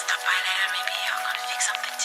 Stop by later. Maybe I'm gonna fix something